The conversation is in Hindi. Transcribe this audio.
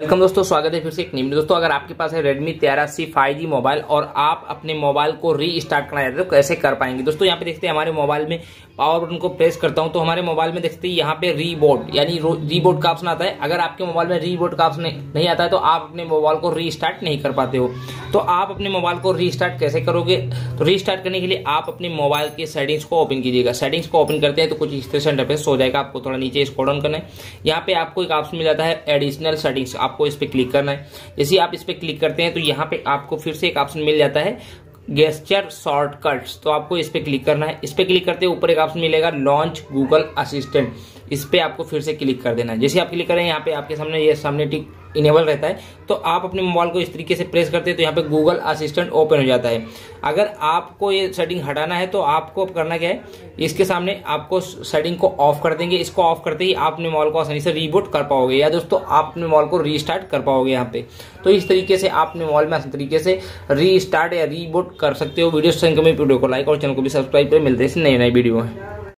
वेलकम दोस्तों, स्वागत है फिर से एक न्यू दोस्तों, अगर आपके पास है Redmi 13C 5G मोबाइल और आप अपने मोबाइल को री स्टार्ट करना चाहते हो तो कैसे कर पाएँगे? दोस्तों, यहाँ पे देखते हैं हमारे मोबाइल में पावर बटन को प्रेस करता हूँ तो हमारे मोबाइल में देखते हैं यहाँ पे रीबोट यानी रीबोट का ऑप्शन आता है। अगर आपके मोबाइल में रीबोट का ऑप्शन नहीं आता है तो आप अपने मोबाइल को री नहीं कर पाते हो। तो आप अपने मोबाइल को री कैसे करोगे? तो री करने के लिए आप अपने मोबाइल के सेटिंग्स को ओपन कीजिएगा। सेटिंग्स को ओपन करते हैं तो कुछ इस तरह से हो जाएगा, आपको थोड़ा नीचे स्क्रॉल डाउन करना है। यहाँ पे आपको एक ऑप्शन मिल जाता है एडिशनल सेटिंग्स आपको इस पर क्लिक करना है। जैसे आप इस पर क्लिक करते हैं तो यहाँ पे आपको फिर से एक ऑप्शन मिल जाता है गेस्चर शॉर्टकट्स तो आपको इस पर क्लिक करना है। इस पर क्लिक करते ऊपर एक ऑप्शन मिलेगा लॉन्च गूगल असिस्टेंट इस पर आपको फिर से क्लिक कर देना है। जैसे आप क्लिक करें, यहाँ पे आपके सामने, ये सामने टिक इनेबल रहता है। तो आप अपने मोबाइल को इस तरीके से प्रेस करते हैं तो यहाँ पे गूगल असिस्टेंट ओपन हो जाता है। अगर आपको ये सेटिंग हटाना है तो आपको अब करना क्या है? इसके सामने आपको सेटिंग को ऑफ़ कर देंगे। इसको ऑफ़ करते ही आप अपने मोबाइल को आसानी से रीबूट कर पाओगे। या दोस्तों, आप अपने मोबाइल को रीस्टार्ट कर पाओगे यहाँ पे। तो इस तरीके से आप अपने मोबाइल में आसान तरीके से रीस्टार्ट या रीबूट कर सकते हो। वीडियो में वीडियो को लाइक और चैनल को भी सब्सक्राइब कर। मिलते हैं नए नए वीडियो है